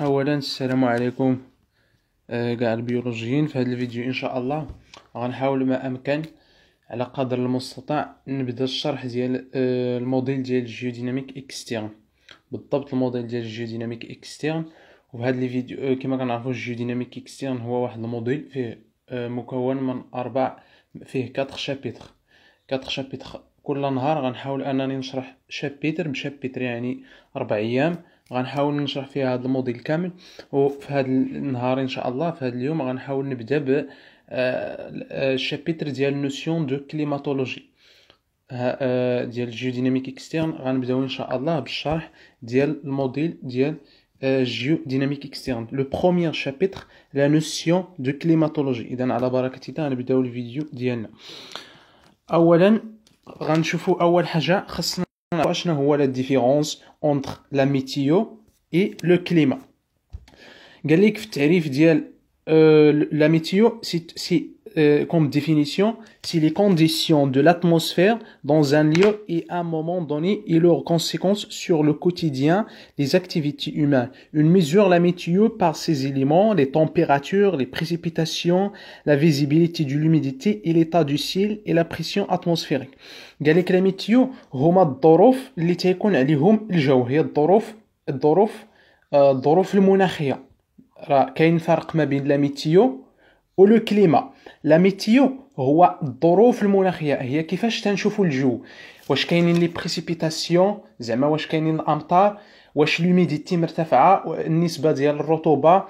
اولا السلام عليكم آه، كاع البيولوجيين في هذا الفيديو إن شاء الله. غنحاول ما أمكن على قدر المستطاع نبدأ الشرح ديال آه، الموديل ديال الجيوديناميك اكسترن بالضبط الموديل ديال الجيوديناميك اكسترن وفي هذا الفيديو آه، كما كنعرفوا ال géodynamique externe هو واحد ال module فيه مكون من أربع فيه 4 chapitres 4 chapitres كل نهار. غنحاول أنني نشرح chapitre ب chapitre يعني أربع أيام. غنحاول نشرح فيها هذا ال module كامل وفي هذا النهار إن شاء الله في هذا اليوم غنحاول نبدأ ب ال chapitre ديال notions de climatologie ديال ال géodynamique externe غنبدأو إن شاء الله بالشرح ديال ال module ديال géodynamique externe le premier chapitre la notion de climatologie اذا على بركة الله غنبدأو الفيديو ديالنا. اولا غنشوفوا أول حاجة خصنا Je ne vois pas la différence entre la météo et le climat. Galik Fteriffe dit que euh, la météo, c'est... لك في التعريف ديال لا ميتيو سي سي Euh, comme définition, si les conditions de l'atmosphère dans un lieu et à un moment donné et leurs conséquences sur le quotidien des activités humaines. Une mesure la météo par ces éléments, les températures, les précipitations, la visibilité de l'humidité et l'état du ciel et la pression atmosphérique. قال لك لا ميتيو هما الظروف اللي تيكون عليهم الجو هي الظروف الظروف الظروف المناخيه راه كاين فرق ما بين لا ميتيو و le climat la météo هو الظروف المناخيه هي كيفاش تنشوفوا الجو واش كاينين les précipitations زعما واش كاينين الامطار واش l'humidité مرتفعه النسبة ديال الرطوبه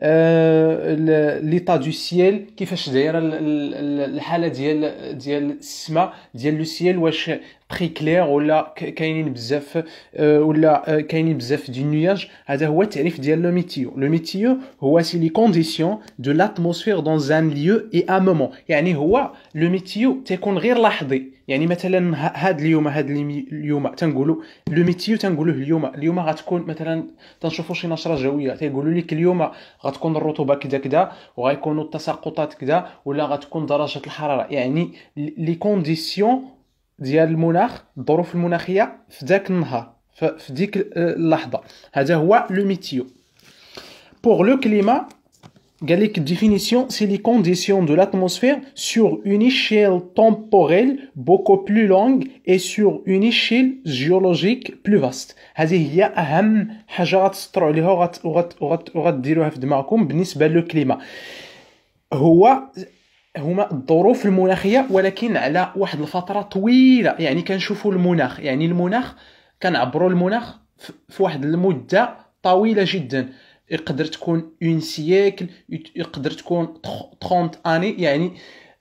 آه l'état du ciel كيفاش دايره الحاله ديال ديال السماء ديال le ciel واش très clair ولا كاينين بزاف ولا كاينين بزاف ديال ال nuages هذا هو التعريف ديال le météo le météo هو c'est les conditions de l'atmosphère dans un lieu et un moment يعني هو le météo تيكون غير لحظي يعني مثلا هاد اليوم هاد اليوم تنقولوا le météo تنقولوه اليوم اليوم غتكون مثلا تنشوفوا شي نشره جويه تيقولوا لك اليوم غتكون الرطوبه كذا كذا وغيكونوا التساقطات كذا ولا غتكون درجه الحراره يعني لي كونديسيون ديال المناخ الظروف المناخيه في ذاك النهار في ديك اللحظه هذا هو لو ميتيو بور لو كليما قال لك définition c'est les conditions de l'atmosphère sur une échelle temporelle beaucoup plus longue et sur une échelle géologique plus vaste هذه هي اهم حاجه غتسطروا عليها وغديروها في دماغكم بالنسبه للكليما هو هما الظروف المناخية ولكن على واحد الفترة طويلة. يعني كنشوفوا المناخ. يعني المناخ كنعبروا المناخ في واحد المدة طويلة جدا. يقدر تكون un siècle يقدر تكون 30 années. يعني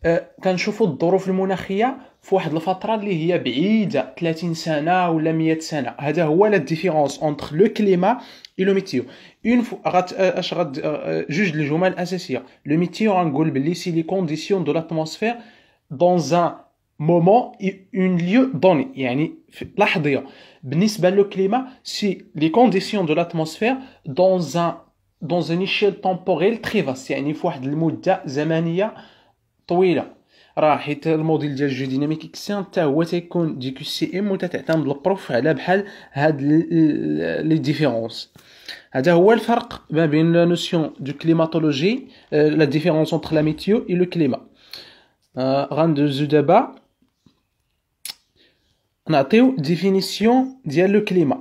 آه كنشوفوا الظروف المناخية في واحد الفترة اللي هي بعيدة 30 سنة ولا 100 سنة. هذا هو la différence entre le climat et le météo اون فو غات أش غاد جوج الجمل الاساسيه le météo غنقول بلي c'est les conditions de l'atmosphère dans un moment un lieu donné يعني لحظية. بالنسبة le climat c'est les conditions de l'atmosphère dans un dans une échelle temporelle très vaste يعني في واحد المدة زمنية طويلة. راه حيت ال module ديال géodynamique externe حتى هو تيكون des QCM وتتعتمد ال profs على بحال هاد les différences. هذا هو الفرق ما بين la notion de climatologie la différence entre la météo et le climat غندوزو دابا. نعطيو définition ديال le climat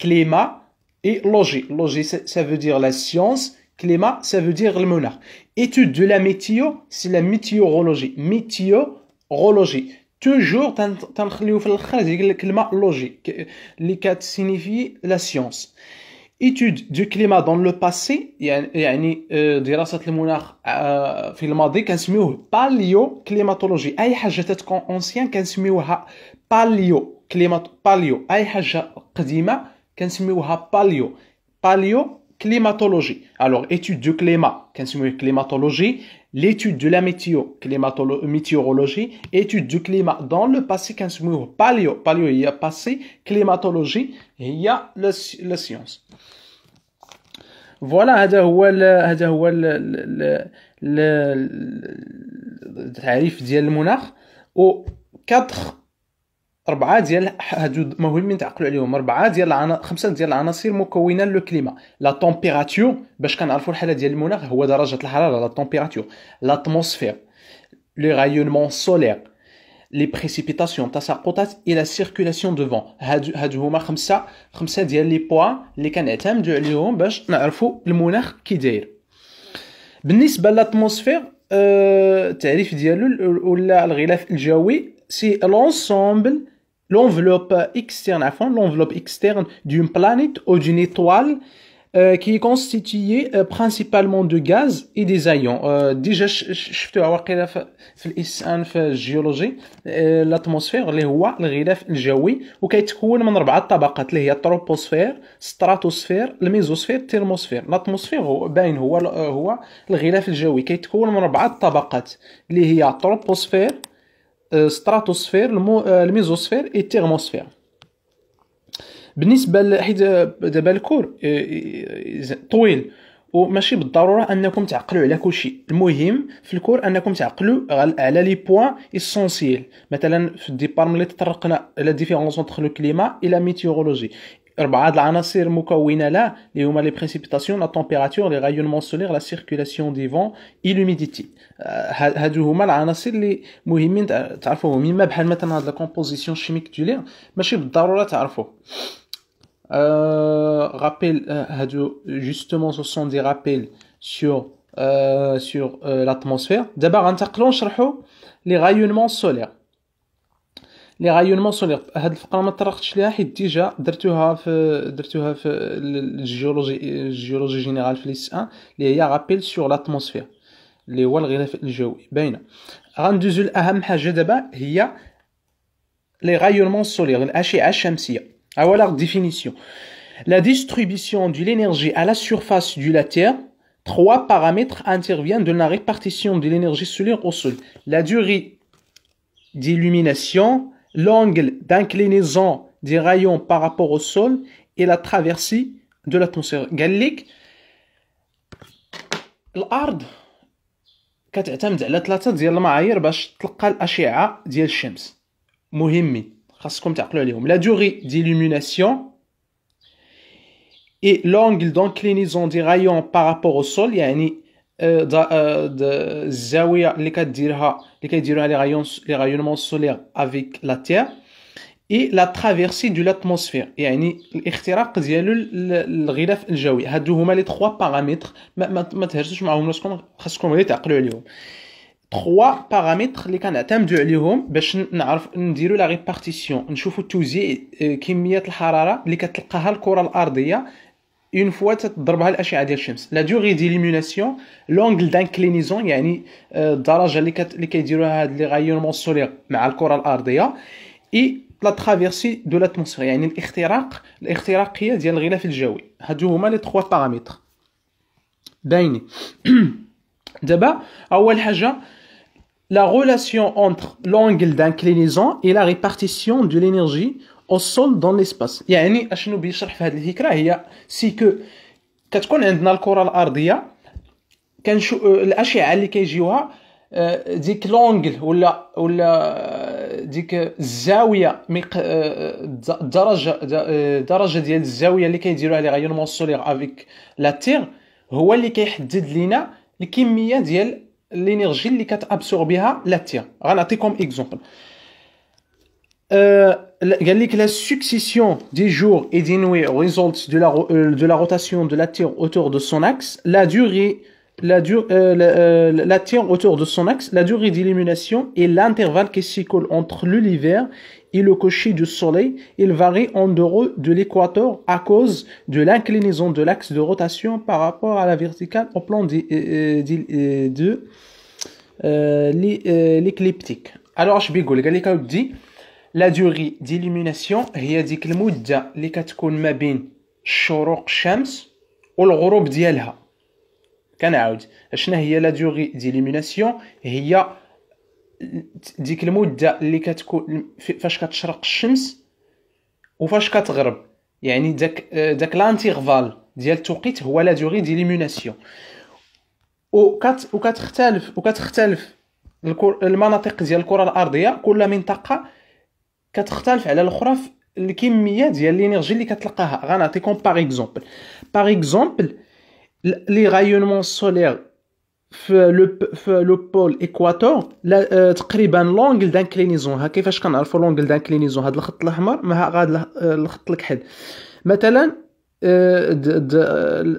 كليما et logie. Logie, ça veut dire la science. Climat, ça veut dire le monarque. Étude de la météo, c'est la météorologie. Météorologie. Toujours, تنخليو في الاخر ديك الكلمه لوجي اللي كتسينيفي لا سيونس ايتود دو كليما دون لو باسي يعني يعني دراسه المناخ في الماضي كنسميوه باليو كليماتولوجي اي حاجه تتكون اونسيان كنسميوها باليو كليمات باليو اي حاجه قديمه كنسميوها باليو باليو climatologie. Alors, étude du climat, كنسميوه climatologie, l'étude de la météo, météorologie, étude du climat dans le passé كنسميوه paleo. Paleo il y a passé, climatologie il y a la science. فوالا هذا هو ال هذا هو التعريف ديال المناخ و 4 اربعه ديال هادو مهمين تعقلوا عليهم. اربعه ديال العناصر خمسة ديال العناصر مكونة le climat. la température باش كنعرفوا الحالة ديال المناخ هو درجة الحرارة la température l'atmosphère les rayonnements solaires les précipitations تساقطات et la circulation du vent هادو هادو هما خمسة خمسة ديال les points اللي كنعتمدوا عليهم باش نعرفوا المناخ كي داير. بالنسبة ل l'atmosphère آه التعريف ديالو ولا الغلاف الجوي سي لونسومبل l'enveloppe externe, enfin, l'enveloppe externe d'une planète ou d'une étoile euh, qui est constituée euh, principalement de gaz et des ions. Euh, déjà, شفتوها واقيلا في, في الإسان في الجيولوجي الاتموسفير اللي هو الغلاف الجوي وكيتكون من أربعة طبقات اللي هي التروبوسفير ستراتوسفير الميزوسفير التيرموسفير الاتموسفير هو باين هو هو الغلاف الجوي كيتكون من أربعة طبقات اللي هي التروبوسفير ستراتوسفير الميزوسفير اي التيرموسفير بالنسبة حيت دابا الكور طويل. وماشي بالضرورة أنكم تعقلوا على كل شيء المهم في الكور أنكم تعقلوا على لي بوين اسونسييل مثلا في الديبارتمون اللي تطرقنا على ديفيرونس اونتر لو كليما إلى ميتيورولوجي أربعة العناصر مكونة لا اللي هما لي بريسيبيتاسيون لا تمبيراتور لي رايونمون سولير لا سيركولاسيون دي فون اي لوميديتي هادو هما العناصر اللي مهمين تعرفوهم مما بحال مثلا هاد لا كومبوزيسيون شيميك دو لير ماشي بالضروره تعرفوه رابيل هادو جوستومون سو سون دي رابيل سور سور لاتموسفير دابا غنتقلو نشرحو لي رايونمون سولير لي رايونمون سولير هاد الفقره ما طرقتش ليها حيت ديجا درتوها في درتوها في الجيولوجي الجيولوجي جينيرال في ليس 1 اللي هي رابيل سور لاتموسفير اللي هو الغلاف الجوي باينه غندوزو لاهم حاجه دابا هي لي رايونمون سولير الاشعه الشمسيه اولا ديفينيسيون La distribution de l'énergie à la surface de la Terre, trois paramètres interviennent dans la répartition de l'énergie solaire au sol. La durée d'illumination, l'angle d'inclinaison des rayons par rapport au sol et la traversée de l'atmosphère قال لك الارض كتعتمد على ثلاثه ديال المعايير باش تلقى الاشعه ديال الشمس مهمين خاصكم تعقلوا عليهم لا دوغي ديلوميناسيون et l'angle d'inclinaison des rayons par rapport au sol يعني الزاوية اللي كديرها اللي كيديروها les rayons les rayonnements solaires avec la terre et la traversée de l'atmosphère يعني الاختراق ديالو الغلاف الجوي. هادو هما les 3 paramètres ما, تهرسوش معاهم راسكم خاصكم غير تعقلوا عليهم. 3 paramètres اللي كنعتمدوا عليهم باش نعرف نديرو la répartition نشوفوا توزيع كميات الحرارة اللي كتلقاها الكرة الأرضية اون فوا تضربها الاشعه ديال الشمس لا دوغي ديليميناسيون لونغل دانكلينيزون يعني الدرجه اللي كت... اللي كيديروها هاد لي غايونمون سولير مع الكره الارضيه اي لا ترافيرسي دو لاتموسفير يعني الاختراق الاختراقيه ديال الغلاف الجوي هادو هما لي 3 بارامتر باينين دابا اول حاجه la relation entre l'angle d'inclinaison et la répartition de l'énergie أو سول دون ليسباس يعني اشنو بيشرح في هذه الفكرة هي سي كو كتكون عندنا الكره الارضيه كنشو الاشعه اللي كيجيوها ديك l'angle ولا ولا ديك الزاويه الدرجه الدرجه ديال الزاويه اللي كيديروها les rayonnements solaires avec la Terre هو اللي كيحدد لينا الكميه ديال l'énergie اللي كتابسوربيها la Terre غنعطيكم exemple la succession des jours et des nuits résulte de la, euh, de la rotation de la Terre autour de son axe. La durée, la, euh, euh, la Terre autour de son axe, la durée d'illumination et l'intervalle qui s'écoule entre l'univers et le cocher du Soleil, il varie en dehors de l'équateur à cause de l'inclinaison de l'axe de rotation par rapport à la verticale au plan de, l'écliptique. Alors, je vais vous dire لا دوغي ديليميناسيون هي ديك المدة اللي كتكون ما بين شروق الشمس والغروب ديالها. كنعاود أشنا هي la durée d'illumination هي ديك المدة اللي كتكون فاش كتشرق الشمس وفاش كتغرب. يعني داك داك l'intervalle ديال التوقيت هو la durée d'illumination وكت وكتختلف وكتختلف المناطق ديال الكرة الأرضية كل منطقة كتختلف على الأخرى في الكمية ديال l'énergie اللي كتلقاها. غنعطيكم par exemple par exemple les rayonnements solaires في le في le pôle équateur تقريبا l'angle d'inclinaison ها كيفاش كنعرفوا l'angle d'inclinaison هذا الخط الاحمر ما غاد الخط الكحل مثلا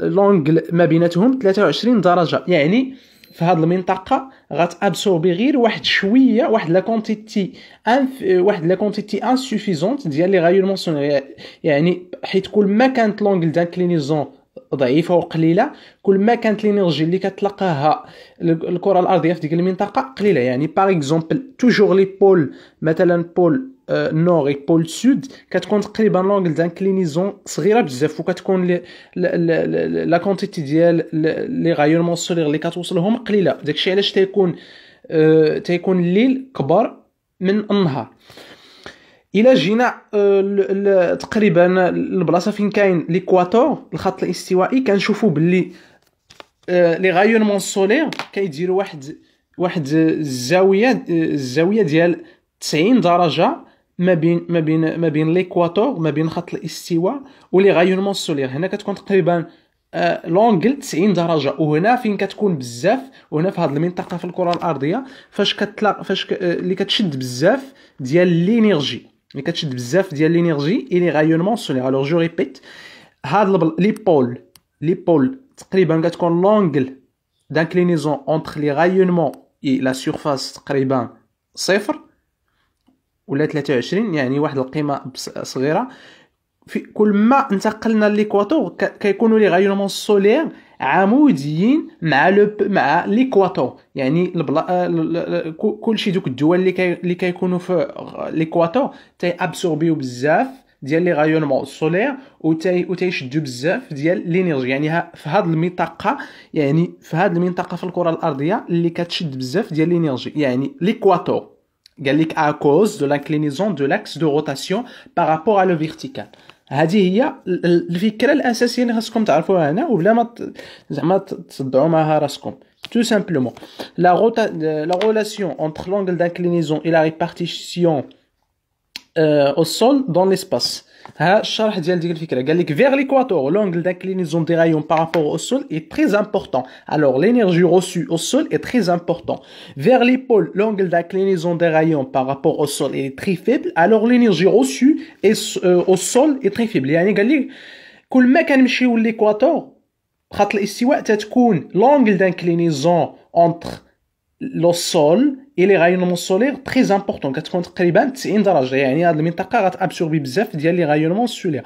l'angle ما بيناتهم 23 درجه يعني في هذه المنطقة غتأبسوربي غير واحد شوية واحد la quantité واحد la quantité insuffisante ديال les solaires يعني حيت كل ما كانت l'angle d'inclinaison ضعيفة وقليلة كل ما كانت l'énergie اللي كتلقاها الكرة الأرضية في ديك المنطقة قليلة. يعني par exemple toujours les pôles مثلا pôle nord et pôle sud كتكون تقريبا l'angle d'inclinaison صغيره بزاف وكتكون la quantité ديال les rayonnements solaires اللي كتوصلهم قليله داكشي علاش تيكون تيكون الليل كبر من النهار إلى جينا تقريبا البلاصه فين كاين l'équateur الخط الاستوائي كنشوفوا باللي les rayonnements solaires كيديروا واحد واحد الزاويه الزاويه ديال 90 درجه ما بين ما بين ما بين l'équateur ما بين خط الاستواء و les rayonnements solaires هنا كتكون تقريبا l'angle 90 درجة. وهنا فين كتكون بزاف؟ وهنا في هذه المنطقة في الكرة الأرضية. فاش كتلاق فاش ك... اللي كتشد بزاف ديال l'énergie اللي كتشد بزاف ديال l'énergie et les rayonnements solaires alors je répète هاد les pôles les pôles تقريبا كتكون l'angle d'inclinaison entre les rayonnements et la surface تقريبا صفر. ولا 23 يعني واحد القيمة صغيرة. في كل ما انتقلنا l'équateur كيكونوا les rayonnements solaires عموديين مع le مع l'équateur يعني البلا... كلشي دوك الدول اللي كي... اللي كيكونوا في l'équateur تي ابسوربيو بزاف ديال les rayonnements solaires وتي وتيشدوا بزاف ديال l'énergie. يعني في هذه المنطقة يعني في هذه المنطقة في الكرة الأرضية اللي كتشد بزاف ديال l'énergie. يعني l'équateur قال لك à cause de l'inclinaison de l'axe de rotation par rapport à le vertical هذه هي الفكره الاساسيه اللي خاصكم تعرفوها هنا وبلا ما زعما تصدعوا معها راسكم tout simplement la, la relation entre l'angle d'inclinaison et la répartition euh, au sol dans l'espace ها الشرح ديال ديك الفكره قال لك vers l'équateur l'angle d'inclinaison des rayons par rapport au sol est très important alors l'énergie reçue au sol est très important vers les pôles l'angle d'inclinaison des rayons par rapport au sol est très faible alors l'énergie reçue est, euh, au sol est très faible يعني قال لك كل ما كنمشيو ليكواتور خط الاستواء تتكون l'angle d'inclinaison entre le sol et les rayonnements solaires très important كتكون تقريبا 90 درجة. يعني هاد المنطقة غتأبسوربي بزاف ديال les rayonnements solaires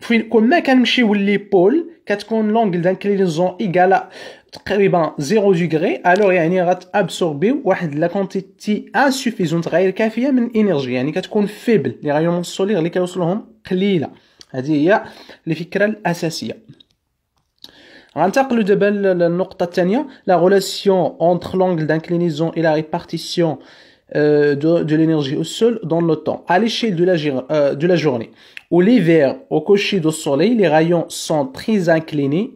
فين كل ما كنمشيو les pôles كتكون l'angle d'inclinaison égale à تقريبا 0 degré alors يعني غتأبسوربي واحد la quantité insuffisante غير كافية من énergie يعني كتكون faible les rayonnements solaires اللي كيوصلوهم قليلة. هذه هي الفكرة الأساسية. غنتقلوا دابا للنقطه الثانيه لا غولاسيون اونتر لونغل دانكلينيزون اي لا ريبارتيسيون de, de l'énergie au sol dans le temps, à l'échelle de, la, euh, de la journée. Où l'hiver, au coucher du soleil, les rayons sont très inclinés,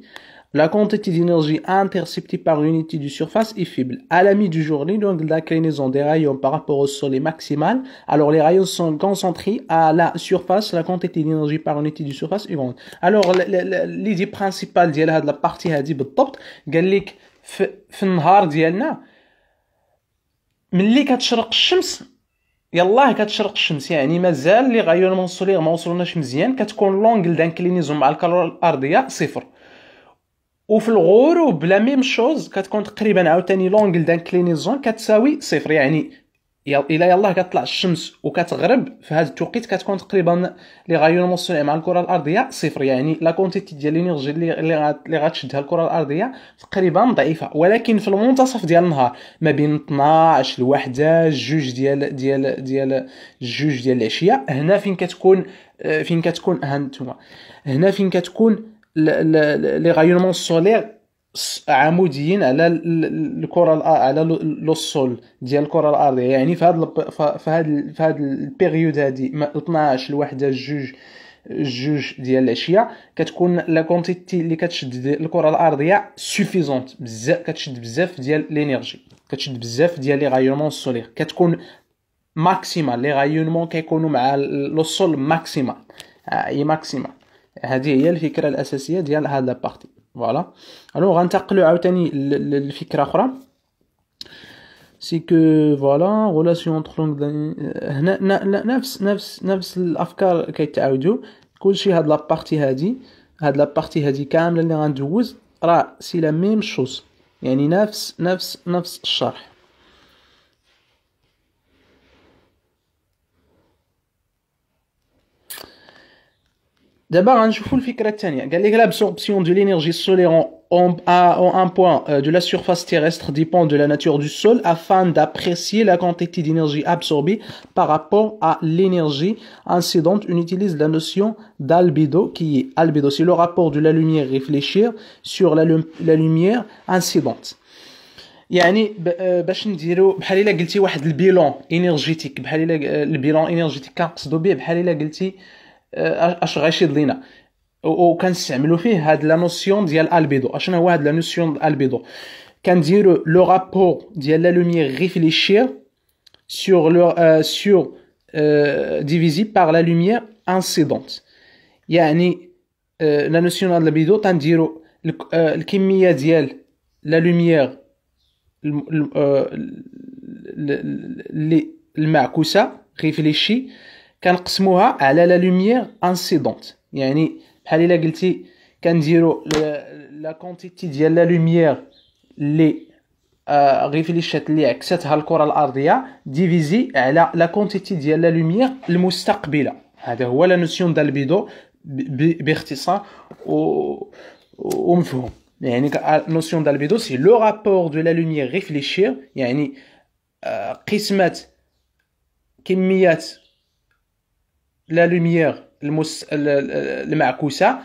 la quantité d'énergie interceptée par unité de surface est faible. À la mi-du-journée, donc l'inclinaison des rayons par rapport au sol est maximale. Alors les rayons sont concentrés à la surface, la quantité d'énergie par unité de surface est grande. Alors l'idée principale de la partie هذه بالضبط قال لك في, في النهار ديالنا ملي كتشرق الشمس يلاه كتشرق الشمس يعني مازال لي غايونمون سولير ما وصلوناش مزيان كتكون لونغل دانكلينيزون مع الكره الارضيه صفر وفي الغروب la même chose كتكون تقريبا عاوتاني l'angle d'inclinaison كتساوي صفر يعني إلا يلاه كطلع الشمس وكتغرب في هذا التوقيت كتكون تقريبا les rayonnements solaires مع الكرة الأرضية صفر يعني la quantité ديال l'énergie اللي اللي غتشدها الكرة الأرضية تقريبا ضعيفة. ولكن في المنتصف ديال النهار ما بين 12 لوحده جوج ديال ديال ديال جوج ديال العشية هنا فين كتكون فين كتكون ها انتما هنا فين كتكون les rayonnements solaires عموديين على الكرة على le sol ديال الكرة الأرضية. يعني في هذا في هذا في هذا ال période هذه 12 لواحده جوج جوج ديال العشية كتكون la quantité اللي كتشد الكرة الأرضية suffisante بزاف كتشد بزاف ديال l'énergie كتشد بزاف ديال les rayonnements solaires كتكون maximale les rayonnements كيكونوا مع le sol maximal هي maximal هذه هي الفكرة الأساسية ديال هاد la partie voilà alors غنتقلو عاوتاني لفكرة أخرى. c'est que voilà relation entre هنا نفس نفس نفس الافكار كيتعاودوا كلشي هاد la partie هادي هاد la partie هادي كامله اللي غندوز راه c'est la même chose يعني نفس نفس نفس الشرح D'abord, on va voir l'absorption de l'énergie solaire en un point euh, de la surface terrestre dépend de la nature du sol afin d'apprécier la quantité d'énergie absorbée par rapport à l'énergie incidente. On utilise la notion d'albédo qui est albédo, c'est le rapport de la lumière réfléchie sur la, la lumière incidente. يعني باش نديرو بحال الا قلتي واحد البيلون انرجيتيك بحال الا البيلون انرجيتيك كنقصدو به بحال الا قلتي اش غيشيد لينا وكنستعملوا فيه هاد la notion ديال l'albédo اشنو هو هاد la notion ديال l'albédo كنديروا le rapport ديال la lumière réfléchie euh, sur euh, divisé par la lumière incidente يعني la notion ديال l'albédo تنديروا الكميه ديال la lumière اللي المعكوسه ريفليشي كنقسموها على لا لوميير انسيدونت يعني بحال الا قلتي كنديرو لا كونتيتي ديال لا لوميير اللي آه غيفليشات اللي عكستها الكره الارضيه ديفيزي على لا كونتيتي ديال لا لوميير المستقبله هذا هو لا نوسيون دالبيدو باختصار و ومفهوم يعني نوسيون دالبيدو سي لو رابور دو لا لوميير ريفليشير يعني آه قسمه كميات لا لوميير المس... المعكوسه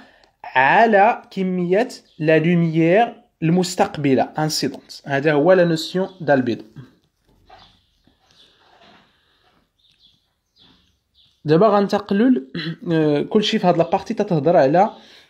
على كميه la lumière المستقبله incidente هذا هو la notion d'albédo دابا غنتقلوا كلشي في هاد la partie تتهضر على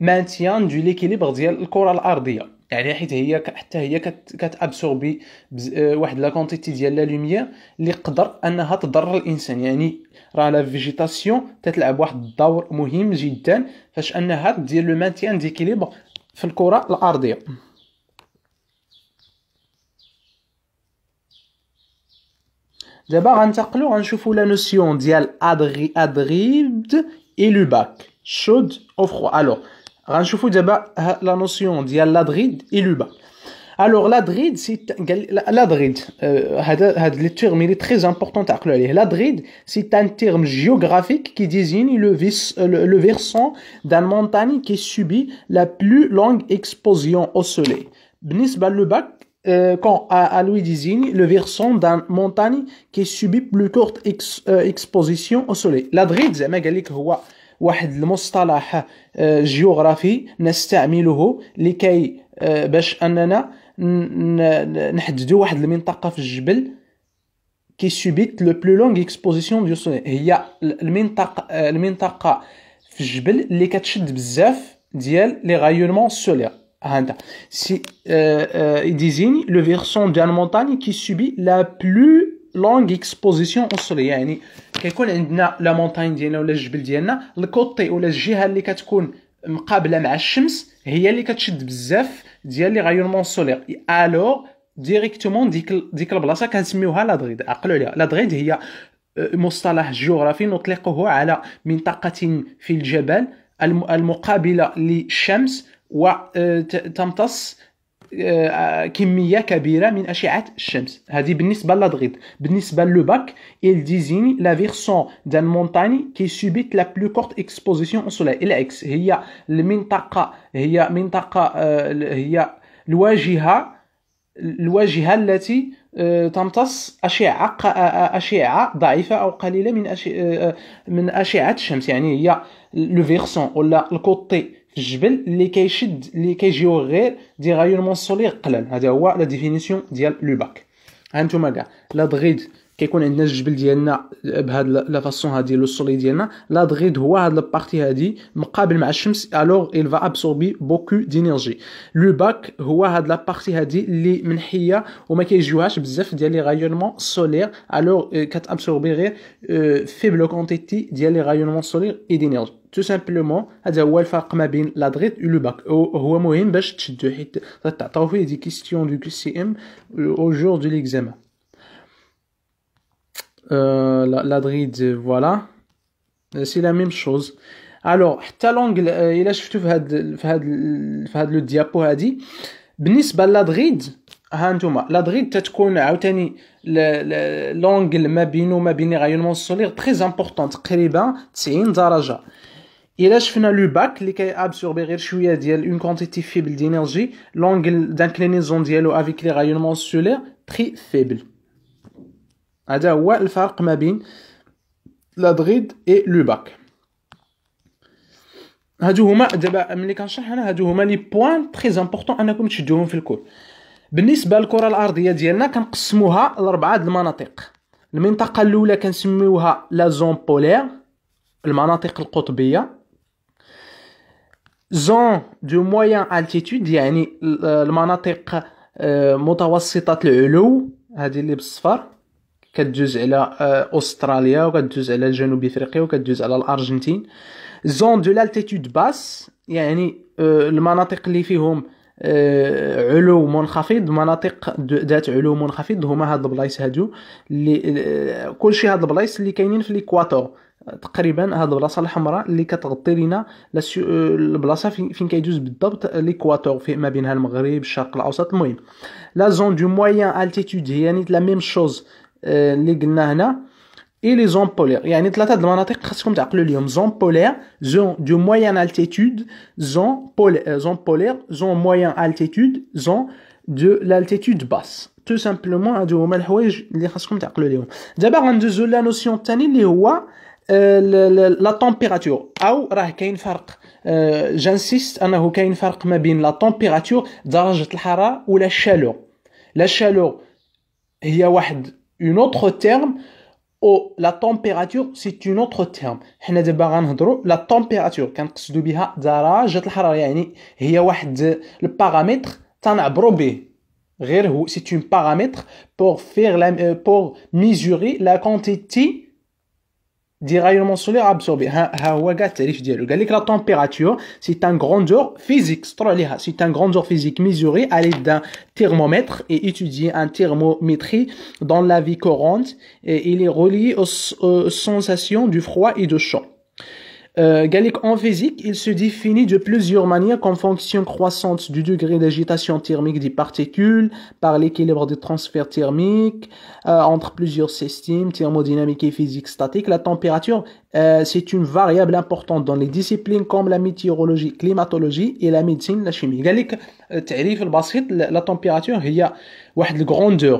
مانتيان دو ليكيليبر ديال الكرة الأرضية. يعني حيت هي حتى هي كت absorber آه، واحد la quantité ديال la lumière اللي قدر أنها تضر الإنسان. يعني راه la végétation تتلعب واحد الدور مهم جدا فاش انها دير le maintien d'équilibre في الكرة الأرضية. دابا غنتقلو غنشوفو la notion ديال adret adret et l'ubac chaud ou froid alors غنشوفوا دابا لا نوسيون ديال لادريد اي لوبا الوغ لادريد سي لادريد هذا هذا لي تيرم اللي تري امبورطون تعقلوا عليه لادريد سي ان تيرم جيوغرافيك كي ديزيني لو فيس لو فيرسون دان مونتاني كي سوبي لا بلو لونغ اكسبوزيون او سولي بالنسبه للوباك quand à, à lui désigne le versant d'un montagne qui subit plus courte ex, euh, exposition au soleil. L'adride واحد المصطلح آه، جيوغرافي نستعمله لكي آه، باش أننا نحددوا واحد المنطقة في الجبل qui subit le plus longue exposition du soleil. هي المنطقة المنطقة في الجبل اللي كتشد بزاف ديال les rayonnements solaires ها انت. c'est désigne le versant d'une montagne qui subit la plus longue exposition au soleil. يعني كيكون عندنا la montagne ديالنا ولا الجبل ديالنا ال côté ولا الجهة اللي كتكون مقابلة مع الشمس هي اللي كتشد بزاف ديال les rayonnements solaires. alors directement ديك ديك البلاصة كنسميوها l'adret عقلوا عليها. l'adret هي مصطلح جغرافي نطلقه على منطقة في الجبل المقابلة للشمس وتمتص كمية كبيرة من أشعة الشمس. هذه بالنسبة ل l'adret بالنسبة ل l'ubac il désigne le versant d'une montagne qui subit la plus courte exposition au soleil. العكس هي المنطقة هي منطقة هي الواجهة الواجهة التي تمتص أشعة أشعة ضعيفة أو قليلة من من أشعة الشمس. يعني هي le versant ولا ال côté في الجبل اللي كيشد اللي كيجيو غير des rayonnements solaires قلال. هذا هو la définition ديال l'ubac هانتوما كاع لا دغيد كيكون عندنا الجبل ديالنا بهاد لا فاسون هادي لو سولي ديالنا. لا دغيد هو هاد البارتي هادي مقابل مع الشمس الوغ il va absorber beaucoup d'énergie. لو باك هو هاد لا هادي اللي منحية وما كيجيوهاش بزاف ديال لي غايونمون سولير الوغ كتأبسوربي غير فيبل كونتيتي ديال لي غايونمون سولير اي دينيرجي تو سامبلومون هذا هو الفرق ما بين لا دغيد و لو باك هو مهم باش تشدو حيت تعطيو فيه دي كيستيون دو سي ام او جور دو ليكزامان Euh, la, la dride voilà c'est la même chose alors حتى لونغل الا شفتو في هاد في هاد في هاد لو ديابو هادي بالنسبه لادغيد ها انتوما لادغيد تتكون عاوتاني لونغل ما بينو ما بين غايونمون سولير تري امبورطون تقريبا 90 درجه إلا شفنا لو باك اللي كي ابسوربي غير شوية ديال اون كونتيتي فيبل دينيرجي لونغل دانكلينيزون ديالو افيك لي غايونمون سولير très faible هذا هو الفرق ما بين l'adret et l'ubac هادو هما دابا ملي كنشرح أنا هادو هما les points très importants أنكم تشدوهم في الكل بالنسبة للكرة الأرضية ديالنا كنقسموها لأربعة المناطق. المنطقة الأولى كنسميوها la zone polaire المناطق القطبية. zone de moyenne altitude يعني المناطق متوسطه العلو هذه اللي بالصفر. كدوز على أستراليا وكدوز على جنوب إفريقيا وكدوز على الأرجنتين. zone de l'altitude basse يعني المناطق اللي فيهم علو منخفض مناطق ذات علو منخفض هما هاد البلايص هادو اللي كلشي هاد البلايص اللي كاينين في l'équateur تقريبا هاد البلاصة الحمراء اللي كتغطي لينا البلاصة فين كيدوز بالضبط l'équateur في ما بينها المغرب الشرق الأوسط المهم. la zone de moyenne altitude هي يعني la même chose اللي قلنا هنا. et les zones polaires يعني ثلاثة المناطق خاصكم تعقلوا اليوم. zone polaire zone de moyenne altitude zone polaire zone polaire zone moyenne altitude zone de l'altitude basse tout simplement هادو هما الحوايج اللي خاصكم تعقلوا اليوم. دابا غندوزو la notion الثاني اللي هو la température أو راه كاين فرق. j'insiste أنه كاين فرق ما بين la température درجة الحرارة ولا ال chaleur la chaleur هي واحد une autre terme أو la température c'est un autre terme حنا دابا غنهضروا la température كنقصدوا بها درجة الحرارة. يعني هي واحد البارامتر تنعبروا به. غير هو c'est un paramètre بور فير بور ميزوري لا كونتيتي directement solaire absorbé la température c'est un grandeur physique. C'est un grandeur physique. Mesuré à l'aide d'un thermomètre et étudié en thermométrie dans la vie courante et il est relié aux, aux sensations du froid et de chaud. Euh, en physique, il se définit de plusieurs manières comme fonction croissante du degré d'agitation thermique des particules, par l'équilibre des transferts thermiques euh, entre plusieurs systèmes, thermodynamique et physique statique. La température, euh, c'est une variable importante dans les disciplines comme la météorologie, climatologie et la médecine, la chimie. la température هي واحد grandeur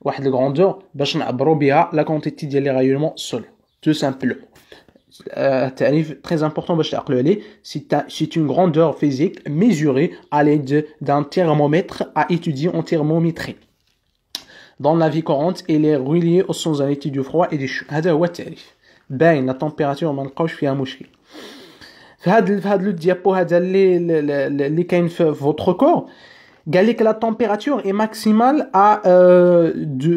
واحد الغروندور باش نعبروا بها لا كونتيتي ديال لي رايونمون سولار tout simplement التعريف très important باش تعقلوا عليه c'est une grandeur physique mesurée à l'aide d'un thermomètre à étudier en thermométrie dans la vie courante elle est reliée aux sensorialités du froid et du chaud هذا هو التعريف باين لا تمبيراتور ما نلقاوش فيها مشكل في هذا في هذا لو ديابو هذا اللي اللي كاين في فوتر كور قال لك لا تمبيراتور اي ماكسيمال ا دو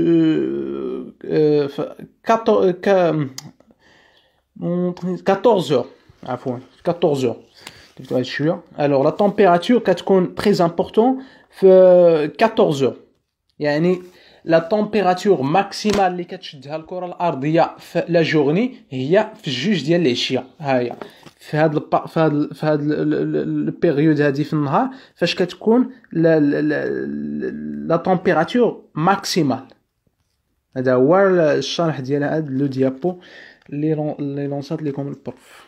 14 heures عفوا 14 heures كتبت هاد شويه الوغ لا تمبيراتور كتكون تري امبورطون في 14 heures يعني لا تمبيراتور ماكسيمال اللي كتشدها الكره الارضيه في لا جورني هي في الجوج ديال العشيه ها هي في هاد الب... في هاد في هاد البيريود هادي في النهار فاش كتكون لا la température maximale هذا هو الشرح ديال هاد le diapo اللي لونسات ليكم ال prof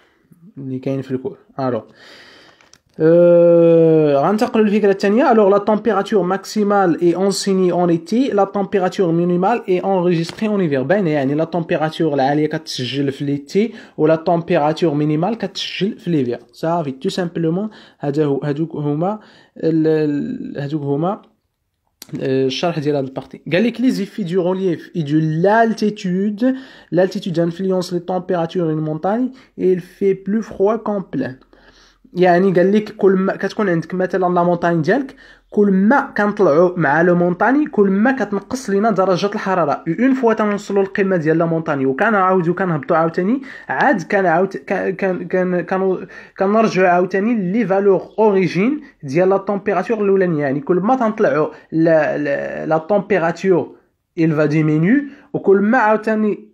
اللي كاين في ال cours. alors. Euh, alors la température maximale est enseignée en été la température minimale est enregistrée en hiver ben يعني la température العاليه كتسجل في l'été و la température minimale كتسجل في l'hiver صافي tout simplement هذا هو هذوك هما هذوك هما الشرح ديال هاد البارتي قال لك لي زيفي دو روليف اي دو l'altitude l'altitude influence les températures une montagne et il fait plus froid qu'en plein يعني قال لك كل ما كتكون عندك مثلا la montagne ديالك كل ما كنطلعوا مع la montagne كل ما كتنقص لينا درجه الحرارة. une fois تنوصلوا للقمه ديال la montagne وكنعاودوا كنهبطوا عاوتاني عاد كنعاود كان كان كنرجعوا عاوتاني les valeurs origine ديال la température الأولانية. يعني كل ما تنطلعوا la température il va diminuer وكل ما عاوتاني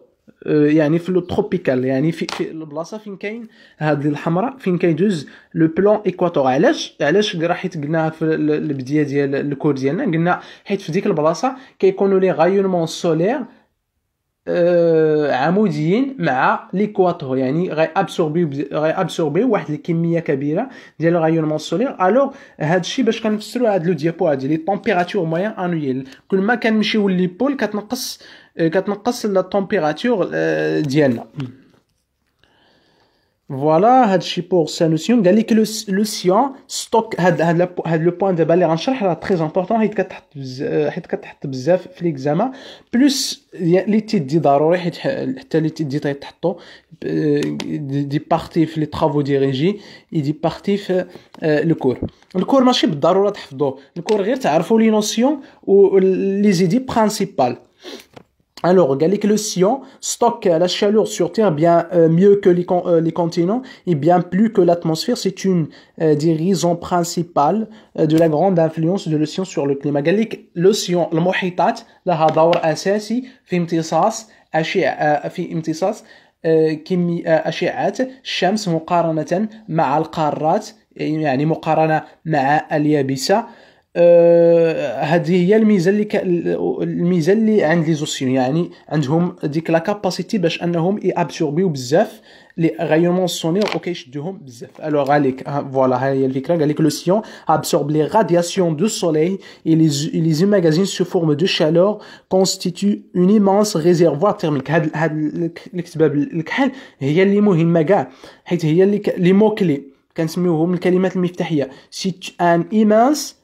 يعني في ال tropical يعني في, في البلاصة فين كاين هذه الحمراء فين كيدوز le plan équateur علاش؟ علاش راه حيت قلناها في البداية ديال ال cours ديالنا قلنا حيت في ديك البلاصة كيكونوا les rayonnements solaires آه عموديين مع l'équateur يعني غي absorber غي absorber واحد الكمية كبيرة ديال ال rayonnements solaires alors هذا الشيء باش كنفسروا هاد le diapo هادي les températures moyennes annuelles كل ما كنمشيو les pôles كتنقص كتنقص la température ديالنا. voilà هادشي pour l'océan قال لك l'océan stocke هاد هاد هاد le point دابا اللي غنشرح راه très important حيت كتحط حيت كتحط بزاف في l'examen plus les TD ضروري حيت حتى les TD تيتحطوا des parties في les travaux dirigés des parties في le cours ال cours ماشي بالضرورة تحفظوه ال cours غير تعرفوا les notions و les idées principales Alors, que le sillon stocke la chaleur sur Terre bien euh, mieux que les, euh, les, continents et bien plus que l'atmosphère. C'est une euh, des raisons principales euh, de la grande influence de l'océan sur le climat. قال l'océan المحيطات لها دور أساسي في امتصاص أشعة في امتصاص كمي أشعة الشمس مقارنة مع القارات يعني مقارنة مع اليابسة آه هذه هي الميزة اللي ك... الميزة اللي عند les océans. يعني عندهم ديك la capacité باش أنهم ابسوربيو بزاف les rayonnements solaires وكيشدوهم بزاف. alors عليك voilà ها هي الفكرة. قال لك l'océan les radiations du soleil et les les emmagasine sous forme de chaleur constitue une immense réservoir thermique. هاد هاد الكتابه بالكحل هي اللي مهمة كاع. حيت هي اللي les mots-clés كنسميوهم الكلمات المفتاحية. سي ان immense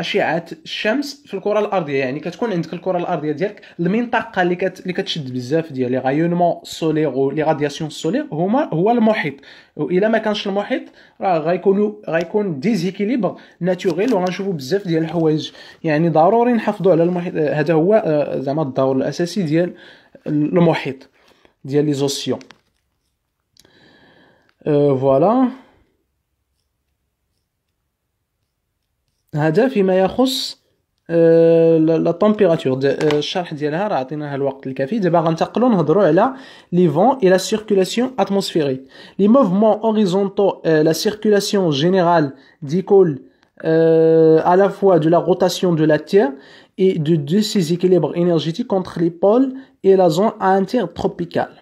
لاشعه الشمس في الكرة الأرضية يعني كتكون عندك الكرة الأرضية ديالك المنطقة اللي كت... اللي كتشد بزاف ديال les rayonnements solaires و les radiations solaires هما هو المحيط. والا ما كانش المحيط راه غيكونوا غيكون déséquilibre naturel وغنشوفوا بزاف ديال الحوايج. يعني ضروري نحافظوا على المحيط هذا هو آه، زعما الدور الأساسي ديال المحيط ديال les océans. voilà. هذا فيما يخص لا تمبيراتور الشرح ديالها راه عطيناها الوقت الكافي دابا غنتقلوا نهضروا على لي فون اي لا سيركولاسيون اتموسفيريك لي موفمون اوريزونتaux لا سيركولاسيون جينيرال ديكول à la fois de la rotation de la Terre et de deux ses équilibres énergétiques entre les pôles et la zone intertropicale.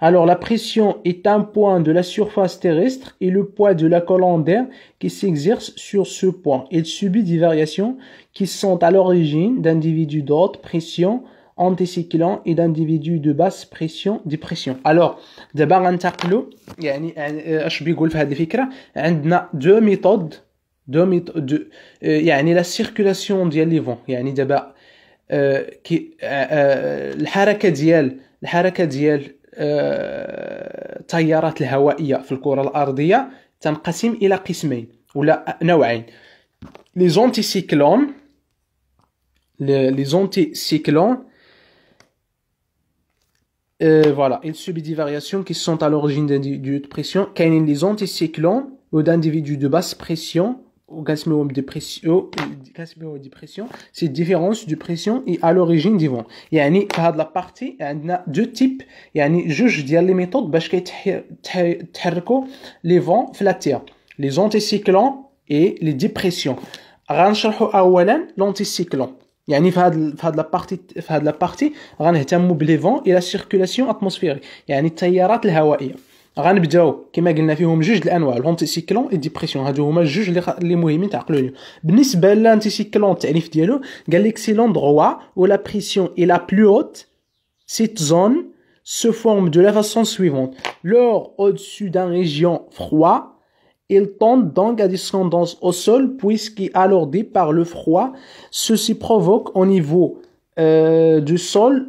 Alors la pression est un point de la surface terrestre et le poids de la colonne d'air qui s'exerce sur ce point. Il subit des variations qui sont à l'origine d'individus d'haute pression anticyclone et d'individus de basse pression dépression. Alors d'abord غنتقلوا يعني اش بيقول في هذه الفكره عندنا deux méthodes deux méthodes يعني la circulation ديال لي فون يعني دابا كي الحركه ديال الحركه ديال التيارات الهوائيه في الكره الارضيه تنقسم الى قسمين ولا نوعين لي زونتي سيكلون لي زونتي سيكلون voilà, il subit des variations qui sont à l'origine d'individus de pression. كاينين les anticyclones ou d'individus de basse pression ou dépression dépression c'est différence de pression et à l'origine du vent يعني في هاد la partie عندنا deux types يعني جوج ديال لي ميثود باش كيتحركوا لي فون في لا تير لي زونتيسيكلون اي لي ديبرسيون غنشرحوا اولا لونتيسيكلون يعني في هاد في هاد لا بارتي في هاد لا بارتي غنهتموا بلي فون اي لا سيركولاسيون اتموسفيريك يعني التيارات الهوائيه غنبداو كما قلنا فيهم جوج الانواع الانتيسيكلون اي ديبرسيون هادو هما جوج اللي مهمين تعقلوا لهم بالنسبه للانتيسيكلون التعريف ديالو قال لك سي لوندغوا و لا بريسيون اي لا بلو هوت سيت زون se forme de la façon suivante. Lors au-dessus d'un région froid, il tend donc à descendance au sol puisqu'il est alourdi par le froid. Ceci provoque au niveau euh, du sol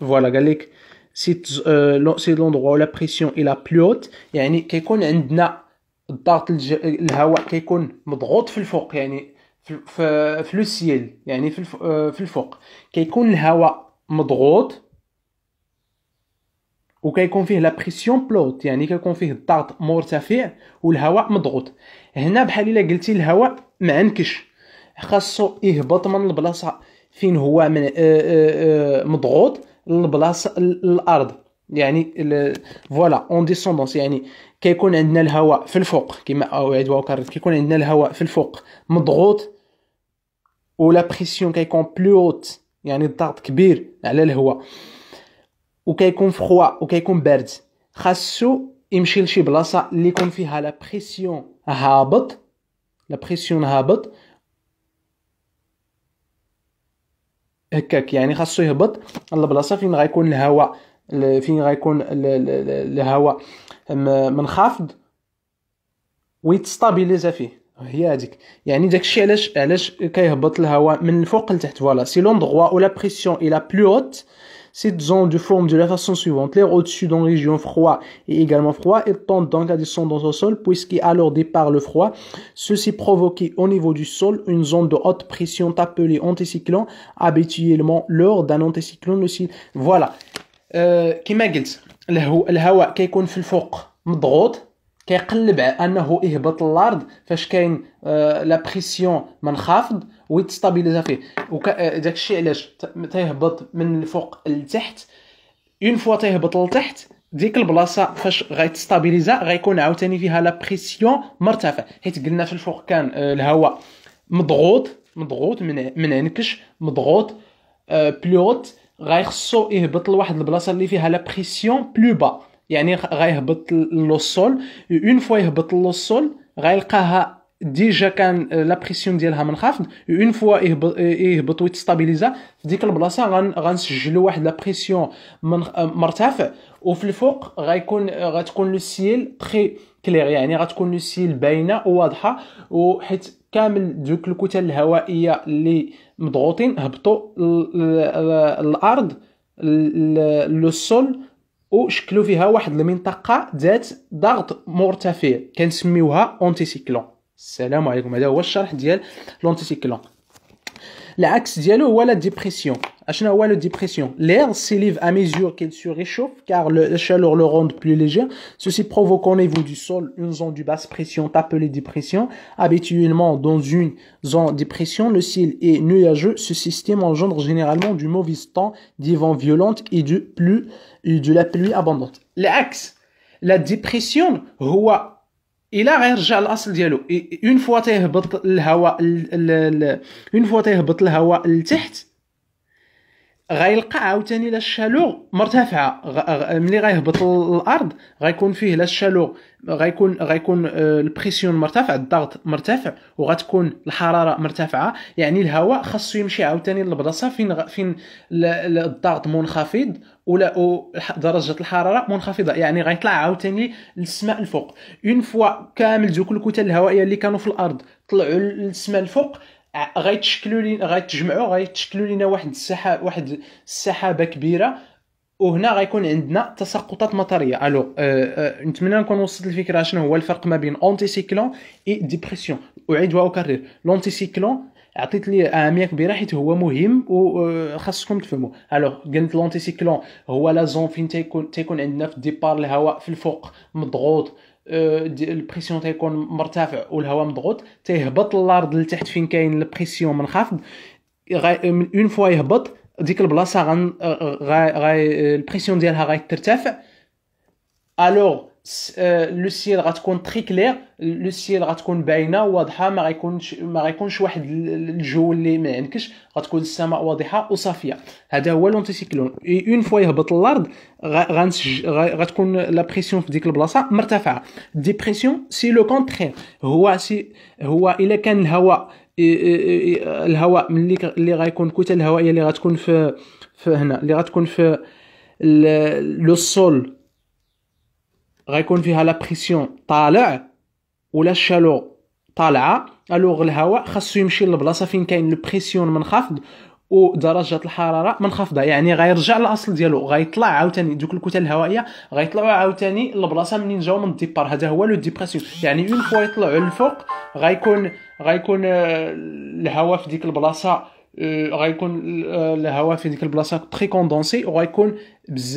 فوالا قال لك c'est c'est l'endroit la pression est la plus haute يعني كيكون عندنا الضغط الهواء كيكون مضغوط في الفوق يعني في في, le ciel يعني في في الفوق كيكون الهواء مضغوط وكيكون فيه la pression plus haute يعني كيكون فيه الضغط مرتفع والهواء مضغوط هنا بحال الا قلتي الهواء معنكش خاصو يهبط من البلاصه فين هو من مضغوط للبلاصه الأرض. يعني voilà une descendance يعني كيكون عندنا الهواء في الفوق كما اوعد واكرر كيكون عندنا الهواء في الفوق. مضغوط و la pression كيكون plus haute يعني الضغط كبير على الهواء. وكيكون فخوا وكيكون بارد خاصو يمشي لشي بلاصة اللي يكون فيها la pression هابط. la pression هابط. هكاك. يعني خاصو يهبط البلاصه فين غيكون الهواء؟ فين غيكون الهواء؟ منخفض ويتستابيليزا فيه. هي هذيك يعني داكشي علاش علاش كيهبط الهواء من الفوق لتحت. voilà c'est l'endroit où la pression est la plus haute Cette zone de forme de la façon suivante. L'air au-dessus d'une région froide est également froid et tend donc à descendre au sol puisqu'alors départ le froid. Ceci provoque au niveau du sol une zone de haute pression appelée anticyclone habituellement lors d'un anticyclone aussi. Voilà. كما قلت الهواء كيكون في الفوق مضغوط كيقلب انه يهبط للارض فاش كاين لا بريسيون منخفض ويتستابيليزا فيه وداك الشيء علاش تيهبط من الفوق لتحت. une fois تيهبط لتحت ديك البلاصة فاش غيتستابيليزا غيكون عاوتاني فيها la pression مرتفع. حيت قلنا في الفوق كان آه، الهواء مضغوط مضغوط من منعنكش مضغوط plutôt. غيخصو يهبط لواحد البلاصة اللي فيها la pression plus bas يعني غيهبط le sol. une fois يهبط le sol غيلقاها déjà كان la pression ديالها منخفض une fois يهبط ويتستابيليزا في ديك البلاصة غنسجلوا واحد la pression مرتفع وفي الفوق غيكون غتكون le ciel très clair يعني غتكون le ciel باينة وواضحه وحيت كامل دوك الكتل الهوائية اللي مضغوطين هبطوا الأرض le sol وشكلوا فيها واحد المنطقة ذات ضغط مرتفع كنسميوها اونتي سيكلون السلام عليكم هذا هو الشرح ديال لونتي سيكلون L'axe dialogue ou la dépression. ou la dépression. L'air s'élève à mesure qu'il se réchauffe car la chaleur le rend plus léger. Ceci provoque au niveau du sol une zone de basse pression appelée dépression. Habituellement, dans une zone de pression, le ciel est nuageux. Ce système engendre généralement du mauvais temps, des vents violents et de, plus, et de la pluie abondante. L'axe, la dépression, الا غيرجع الأصل ديالو. une fois تيهبط الهواء une fois تيهبط الهواء لتحت غيلقى عاوتاني la chaleur مرتفعه ملي غيهبط الأرض غيكون فيه la chaleur غيكون غيكون آه، ال pression مرتفع الضغط مرتفع وغتكون الحرارة مرتفعة. يعني الهواء خاصو يمشي عاوتاني للبلاصة فين فين الضغط منخفض ولا درجة الحرارة منخفضة. يعني غيطلع عاوتاني للسماء الفوق. une fois كامل دوك الكتل الهوائية اللي كانوا في الأرض طلعوا للسماء الفوق غيتشكلوا لي غيتجمعوا غيتشكلوا لينا واحد السحاب واحد السحابة كبيرة وهنا غيكون عندنا تساقطات مطرية. alors أه أه نتمنى نكون وصلت الفكرة شنو هو الفرق ما بين anticyclone et dépression أعيد وأكرر. l'anticyclone عطيت لي أهمية كبيرة حيت هو مهم وخاصكم تفهموا. alors قلت l'anticyclone هو la zone فين تيكون تيكون عندنا في ال départ الهواء في الفوق مضغوط. ال pression تيكون مرتفع والهواء مضغوط تيهبط للارض لتحت فين كاين ال pression منخفض une fois يهبط ديك البلاصة غن غاي ال pression ديالها غترتفع alors le ciel غتكون très clair le ciel غتكون باينه واضحه ما غيكونش ما غيكونش واحد الجو اللي ما عندكش غتكون السماء واضحه وصافيه هذا هو l'anticyclone une fois يهبط للارض غتكون la pression في ديك البلاصه مرتفعه dépression c'est le contraire هو سي هو الا كان الهواء الهواء ملي اللي غيكون الكتل الهوائيه اللي غتكون في في هنا اللي غتكون في le sol غيكون فيها la pression طالع و la chaleur طالعة. alors الهواء خاصو يمشي للبلاصة فين كاين la pression منخفض ودرجه الحرارة منخفضه يعني غيرجع للاصل ديالو غيطلع عاوتاني دوك الكتل الهوائية غيطلعوا عاوتاني للبلاصة منين جاو من ال départ. هذا هو la dépression يعني une fois يطلعوا للفوق غيكون غيكون آه، الهواء في ديك البلاصة غيكون آه، الهواء في ديك البلاصة très condensé وغيكون.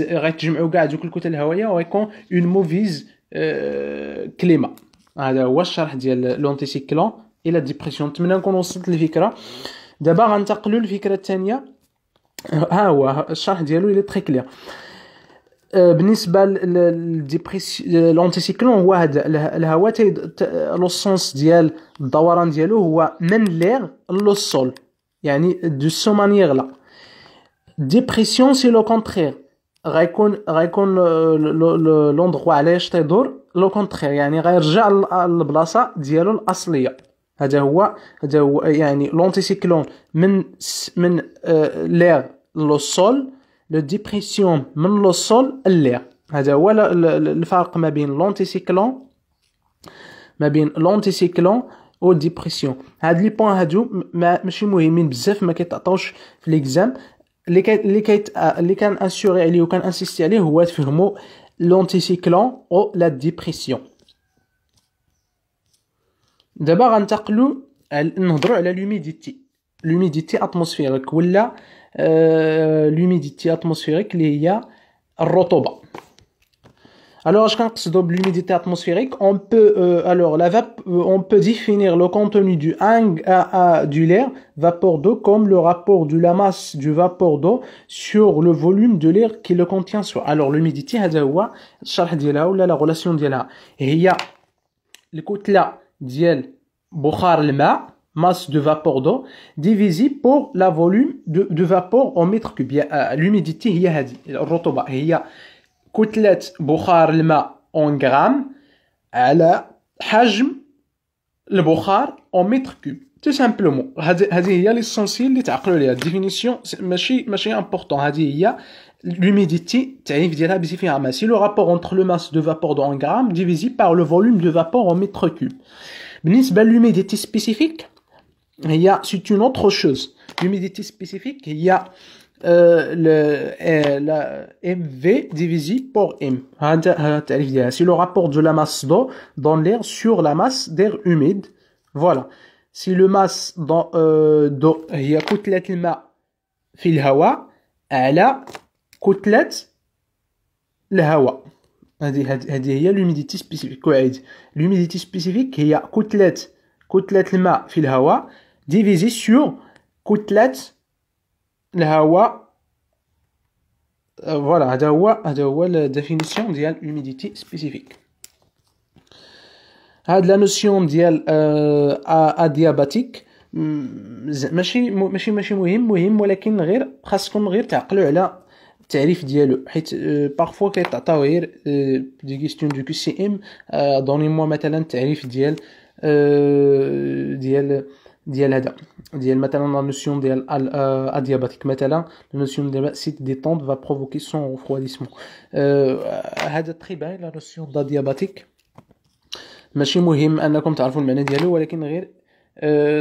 غيتجمعوا كاع دوك الكتل الهوائية وغيكون un mauvais climat هذا هو الشرح ديال l'anticyclone et la dépression نتمنى نكون وصلت الفكرة. دابا غنتقلوا للفكرة الثانية ها هو الشرح ديالو il est très clair بالنسبة l'anticyclone هو هذا الهواء le sens ديال الدوران ديالو هو من l'air le sol. يعني دو سو مانيير لا ديبرسيون سي لو كونترير غيكون غيكون لوندغوا علاش تيدور لو كونترير يعني غيرجع للبلاصه ديالو الاصليه هذا هو هذا هو يعني لونتيسيكلون من من لير لو سول لو ديبرسيون من لو سول لير هذا هو الفرق ما بين لونتيسيكلون ما بين لونتيسيكلون او ديبرسيون هاد لي بوين هادو ماشي مهمين بزاف ما كيتعطوش في ليكزام اللي كي اللي كي اللي كان اسيوري عليه وكان انسيستي عليه هو تفهموا لونتيسيكلون او لا ديبرسيون دابا غنتقلوا نهضروا على لوميديتي لوميديتي اتموسفيريك ولا لوميديتي اتموسفيريك اللي هي الرطوبه Alors, je pense l'humidité atmosphérique, on peut, euh, alors, la vap euh, on peut définir le contenu du, du l'air, vapeur d'eau, comme le rapport de la masse du vapeur d'eau sur le volume de l'air qui le contient. Alors, l'humidité, هذا هو الشرح ديالها ولا la relation ديالها. هي الكتلة ديال بخار الماء masse de vapeur d'eau divisé pour la volume de, de vapeur en mètre cube. L'humidité هي هذه الرطوبة هي كتلة بخار الماء اون غرام على حجم البخار اون متر كوب تو سامبلومون هذه هي ليسونسيال اللي تعقلوا عليها ديفينيسيون ماشي ماشي امبورطون هذه هي l'humidité التعريف ديالها بزي فيها ما سي لو رابور اونتر لو ماس دو فابور دو ان غرام ديفيزي بار لو فوليوم دو فابور ان متر كوب بالنسبه للهيوميديتي سبيسيفيك هي سي اون اوتر شوز l'humidité spécifique هي Euh, le, euh, la MV divisé par M. C'est le rapport de la masse d'eau dans l'air sur la masse d'air humide. Voilà. Si le masse d'eau هي كتلة الماء في الهواء على كتلة الهواء. هذه هذه هي l'humidité spécifique. وعيد. L'humidité spécifique هي كتلة كتلة الماء في الهواء divisé sur كتلة الهواء فوالا هذا هو هذا هو الديفينيسيون ديال l'humidité spécifique هاد la notion ديال adiabatique ماشي ماشي ماشي مهم مهم ولكن غير خاصكم غير تعقلوا على التعريف ديالو حيت parfois كيتعطاو غير des questions de QCM donnez-moi مثلا التعريف ديال ديال ديال هذا ديال مثلا la notion ديال adiabatique مثلا la notion ديال cette détente va provoquer son refroidissement هذا تري باين لا نوسيون دياباتيك ماشي مهم أنكم تعرفوا المعنى ديالو ولكن غير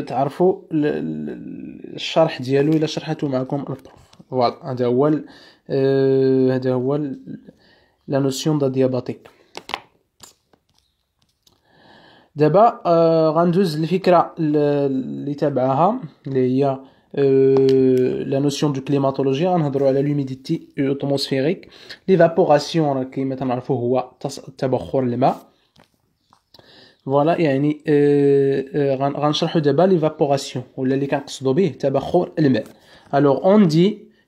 تعرفوا الشرح ديالو إلا شرحته معكم البروف فوالا هذا هو هذا هو لا نوسيون دياباتيك دابا آه غندوز الفكره اللي تابعها اللي هي لا نوسيون دو كليماتولوجي غنهضروا على لوميديتي اتموسفيريك ليفابوراسيون راه كيما تنعرفوا هو تبخر الماء فوالا يعني آه آه غنشرحوا دابا ليفابوراسيون ولا اللي كنقصدوا به تبخر الماء الوغ اون دي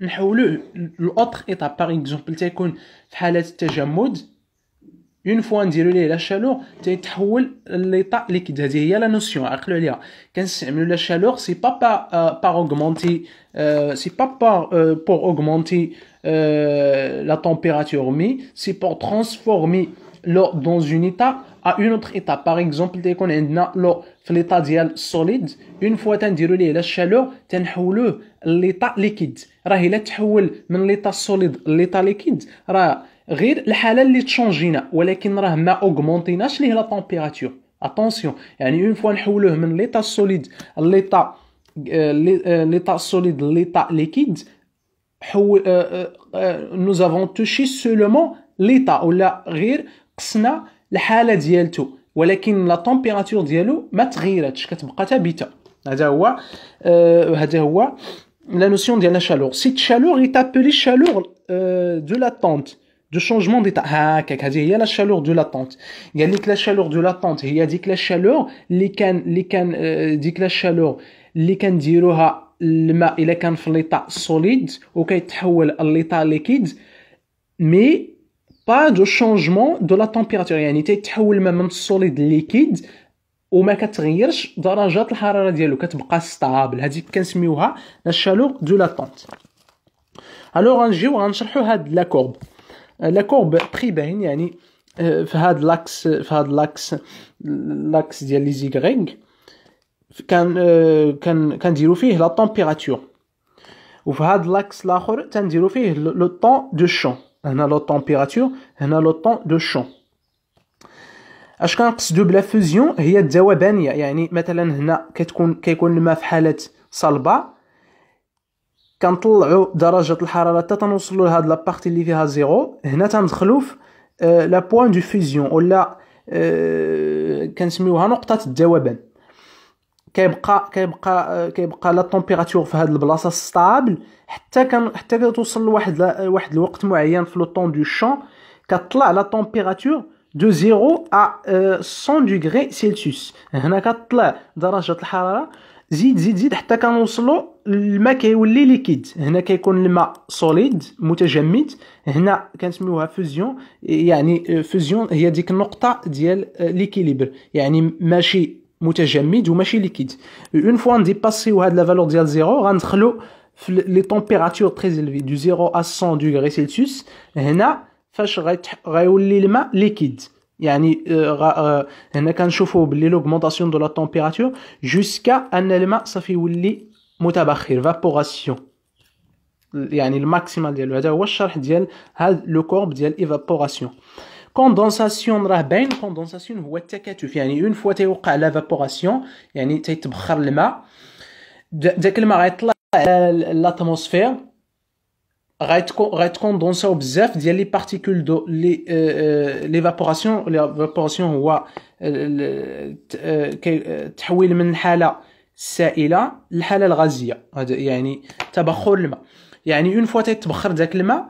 نحولوه لاوتر ايطا باغ اكزومبل تيكون في حاله التجمد اون فوا نديرو ليه لا شالور تيتحول ليطا ليكيد هذه هي لا نوسيون عقلوا عليها كنستعملوا لا شالور سي با با باغ اوغمونتي سي با با بور اوغمونتي لا تمبيراتور مي سي بور ترانسفورمي لو دون اون ايطا ا اون اوتر ايتا باغ اكزومبل تيكون عندنا لو في ليطا ديال السوليد اون فوا تنديرو ليه لا شالور تنحولوه ليطا ليكيد راه الا تحول من ليطا سوليد ليطا ليكيد راه غير الحاله اللي تشونجينا ولكن راه ما اوغمونتيناش ليه لا تمبيراتور اتونسيون يعني اون فوا نحولوه من ليطا سوليد ليطا ليطا سوليد ليطا ليكيد حول نو افون توشي سولومون ليطا ولا غير قصنا الحالة ديالته ولكن la température ديالو ما تغيرتش كتبقى ثابتة. هذا هو آه هذا هو la notion ديال la chaleur cette chaleur est appelée chaleur de latente de changement d'état هكاك هذه هي la chaleur de latente قال لك la chaleur de latente هي ديك la chaleur اللي كان اللي كان ديك la chaleur اللي كنديروها الماء الا كان في l'état solide وكيتحول l'état liquide mais pas de changement de la température يعني تيتحول الماء من ال solide liquide وما كتغيرش درجات الحراره ديالو كتبقى stable هذيك كنسميوها la chaleur de latente alors غنجيو غنشرحو هاد la courbe la courbe après باين يعني في هاد l'axe في هاد l'axe l'axe ديال les y كان كان كنديرو فيه la température وفي هاد l'axe الآخر تنديرو فيه le temps de chauffe هنا le température هنا le temps de chauffe اش كنقصدو ب la fusion هي الذوبانيه يعني مثلا هنا كتكون كيكون الماء في حالة صلبة. كنطلعوا درجة الحرارة حتى تنوصلوا لهاد la partie اللي فيها zéro هنا تندخلوا في la point de fusion ولا آه، كنسميوها نقطة الذوبان كيبقى كيبقى كيبقى la température في هاد البلاصة stable حتى كان حتى كتوصل لواحد واحد الوقت معين في le temps de chauffe كتطلع la température de 0 à 100 degrés Celsius هنا كتطلع درجة الحرارة زيد زيد زيد حتى كنوصلوا الماء كيولي liquide هنا كيكون الماء solide متجمد. هنا كنسميوها fusion يعني fusion هي ديك النقطة ديال l'équilibre يعني ماشي متجمد وماشي ليكيد اون فوا نديباسيو هاد لا فالور ديال زيرو غندخلو في لي طومبيراتور تري زيلفي دو 0 ا 100 دوغري سيلسيوس هنا فاش غيولي الماء ليكيد يعني هنا كنشوفوا باللي لوغمونطاسيون دو لا طومبيراتور جوسكا ان الماء صافي يولي متبخر فابوراسيون يعني الماكسيمال ديالو هذا هو الشرح ديال هاد لو كورب ديال ايفابوراسيون كوندونساسيون راه باين كوندونساسيون هو التكاتف. يعني اون فوا تيوقع لافابوراسيون يعني تيتبخر الماء داك الماء غيطلع على l'atmosphère غيت condensaو بزاف ديال les particules de l'é l'évaporation l'évaporation هو تحويل من حالة سائلة للحاله الغازية. يعني تبخر الماء. يعني une fois تيتبخر داك الماء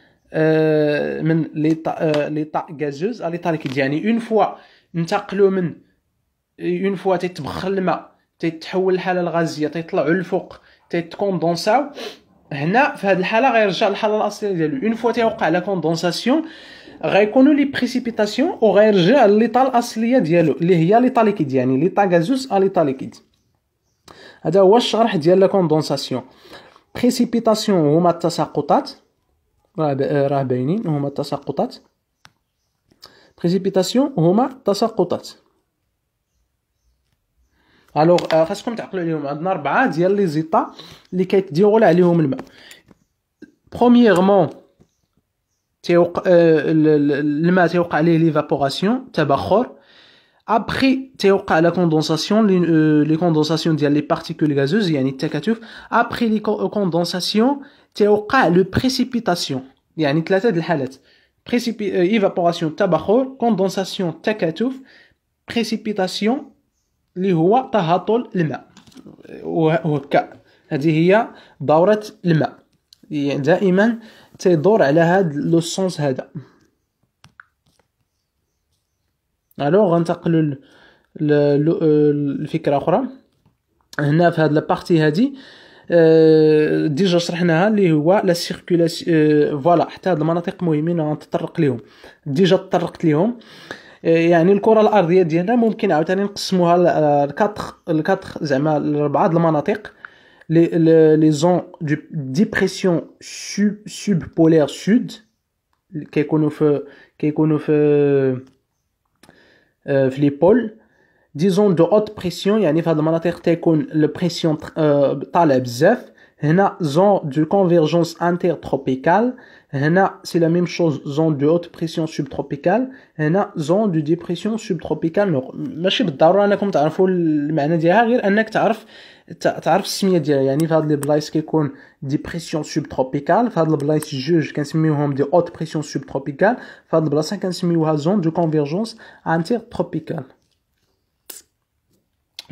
من l'état l'état gazeuse à l'état liquide يعني une fois انتقلوا من une fois تيتبخر الماء تيتحول الحالة الغازية تيطلعوا للفوق تيت condensaو. هنا في هذه الحالة غيرجع للحالة الأصلية ديالو. une fois تيوقع la condensation غيكونوا les précipitations وغيرجع ل l'état الأصلية ديالو اللي هي l'état liquide يعني l'état gazeuse à l'état liquide هذا هو الشرح ديال la condensation précipitations هما التساقطات. راه باينين هما التساقطات. précipitations هما التساقطات. alors خاصكم تعقلوا عليهم. عندنا أربعة ديال les états اللي كيتديروا عليهم الماء. premièrement تيوقع الماء تيوقع عليه l'évaporation تبخر. ابخي تيوقع la condensation les condensations ديال les particules gazeuses يعني التكاتف. après les condensations تيوقع le précipitation يعني ثلاثة د الحالات. précipi évaporation تبخر condensation تكاتف précipitation اللي هو تهطل الماء. وهكا. هذه هي دورة الماء. يعني دائما تيدور على هاد le sens هذا. alors غنتقلوا لفكرة أخرى. هنا في هاد la partie هادي déjà شرحناها اللي هو la circulation voilà حتى هاد المناطق مهمين غنتطرق ليهم. déjà تطرقت ليهم. يعني الكرة الأرضية ديالنا ممكن عاوتاني نقسموها ل quatre ل quatre زعما لاربعه المناطق. les les zones de dépression sub subpolaire sud كيكونوا في كيكونوا في في لي بول. دي زون دو اوت بريسيون يعني في هاد المناطق تيكون لو بريسيون طالع بزاف هنا زون دو كونفيرجونس انتر تروبيكال هنا سي لا ميم شوز زون دو اوت بريسيون سوبتروبيكال هنا زون دو ديبريسيون سوبتروبيكال ماشي بالضروره انكم تعرفوا المعنى ديالها غير انك تعرف تعرف السميه ديالها يعني في هاد لي بلايص كيكون ديبريسيون سوبتروبيكال في هاد البلايص جوج كنسميوهم دي اوت بريسيون سوبتروبيكال في هاد البلاصه كنسميوها زون دو كونفيرجونس انتر تروبيكال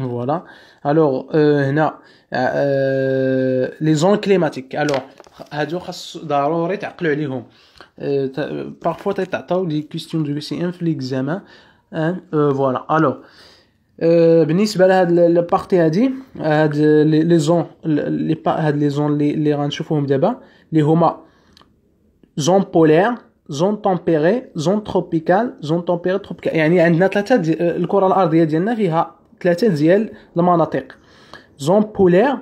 voilà alors هنا les zones climatiques alors هادو خاص ضروري تعقلوا عليهم. parfois تيتعطاو les questions de CM في l'examen voilà alors بالنسبة لهاد ال partie هادي هاد les zones les هاد les zones اللي غنشوفوهم دابا اللي هما zone polaire zone tempérée zone tropicale zone tempérée tropicale يعني عندنا ثلاثة الكرة الأرضية ديالنا فيها ثلاثه ديال المناطق زون بولير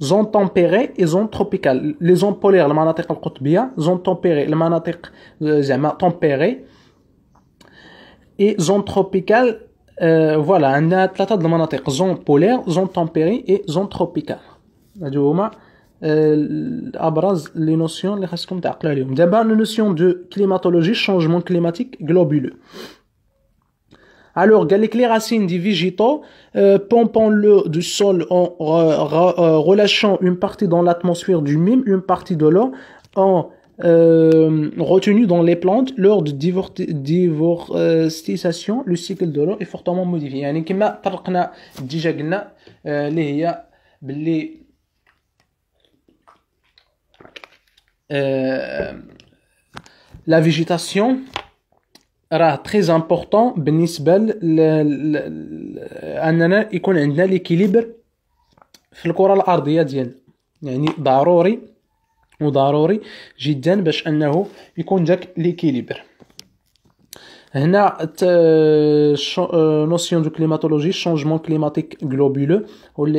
زون تومبيري اي زون تروبيكال لي زون بولير المناطق القطبيه زون تومبيري المناطق زعما تومبيري اي زون تروبيكال فوالا عندنا ثلاثه د المناطق زون بولير زون تومبيري اي زون تروبيكال هادو هما ابرز لي نوسيون اللي خاصكم تعقلوا عليهم دابا لو نوسيون دو كليماتولوجي شونجمون كليماتيك غلوبولو Alors, les racines des végétaux, euh, pompant-le du sol en euh, relâchant une partie dans l'atmosphère du mime, une partie de l'eau, en euh, retenu dans les plantes lors de divorcisation, le cycle de l'eau est fortement modifié. يعني كما طرقنا déjà قلنا اللي هي باللي la végétation راه très important بالنسبة ل... أننا يكون عندنا l'équilibre في الكرة الأرضية ديالنا. يعني ضروري وضروري جدا باش أنه يكون داك l'équilibre هنا notions de climatologie changement climatique global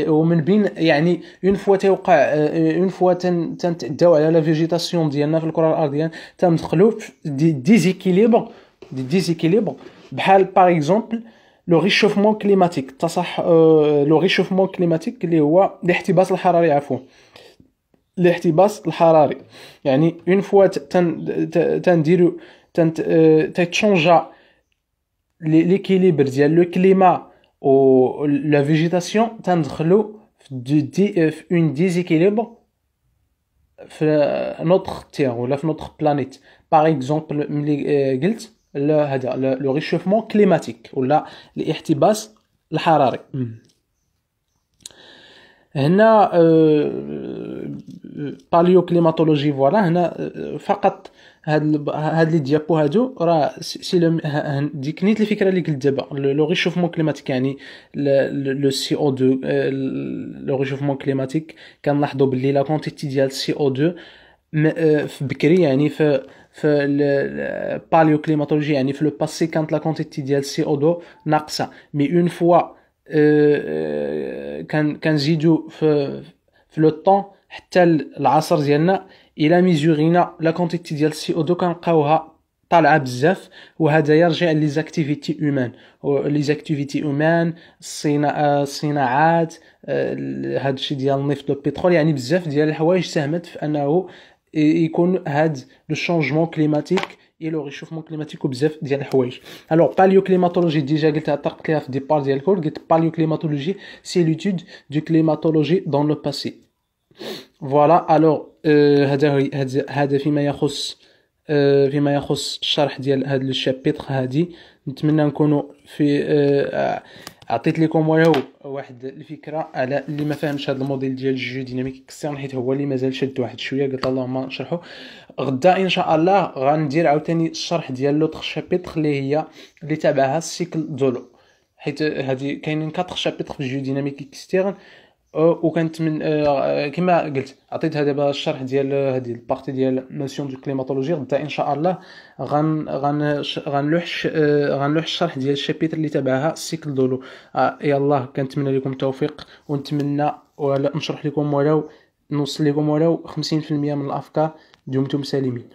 ومن بين يعني une fois تيوقع une fois تنتعداو على la végétation ديالنا في الكرة الأرضية تندخلو des déséquilibres ديزيكيليبر بحال باغ اكزومبل لو ريشوفمون كليماتيك تصح لو ريشوفمون كليماتيك اللي هو الاحتباس الحراري عفوا الاحتباس الحراري يعني اون فوا تنديرو تتشونجا ليكيليبر ديال لو كليما و لا فيجيتاسيون تندخلو في اون ديزيكيليبر في نوتر تير ولا في نوتر بلانيت باغ اكزومبل ملي قلت هذا le réchauffement climatique ولا الاحتباس الحراري. هنا paléoclimatologie voilà. هنا فقط هاد هاد les diapos هادو راه c'est ديك نيت الفكرة اللي قلت دابا. le réchauffement climatique يعني le CO 2 le réchauffement climatique كنلاحظوا باللي la quantité ديال CO 2 في بكري يعني في في ال paléoclimatologie يعني في le passé كانت la quantité ديال CO 2 ناقصه mais une fois quand كنزيدو في في le temps حتى العصر ديالنا إلى ميزورينا la quantité ديال CO 2 كنلقاوها طالعة بزاف وهذا يرجع لي زاكتيفيتي اومان لي زاكتيفيتي اومان الصناعات هذا الشيء ديال النفط والبترول يعني بزاف ديال الحوايج ساهمت في أنه يكون هاد لو شونجمون كليماتيك اي لو ريشوفمون كليماتيك وبزاف ديال الحوايج الوغ باليو كليماتولوجي ديجا قلتها طرقت ليها في ديبار ديال الكول قلت باليو كليماتولوجي سي لوتود دو كليماتولوجي دون لو باسي فوالا الوغ هذا هذا فيما يخص فيما يخص الشرح ديال هاد الشابيتر هادي نتمنى نكونوا في عطيت لكم ولو واحد الفكرة على اللي ما فهمش هذا ال module ديال ال géodynamique externe حيت هو اللي مازال شد واحد شوية قلت اللهم نشرحو. غدا إن شاء الله غندير عاوتاني الشرح ديال l'autre chapitre اللي هي اللي تابعها ال cycle de l'eau. حيت هذه كاينين 4 chapitres في ال géodynamique externe وكانت من كما قلت عطيتها دابا الشرح ديال هذه ال partie ديال notions de climatologie. غدا إن شاء الله غن غن غنلوح غنلوح الشرح ديال ال chapitre اللي تبعها ال cycle de l'eau. يلا كنتمنى لكم التوفيق. ونتمنى ولا نشرح لكم ولو نوصل لكم ولو 50% من الأفكار. دمتم سالمين.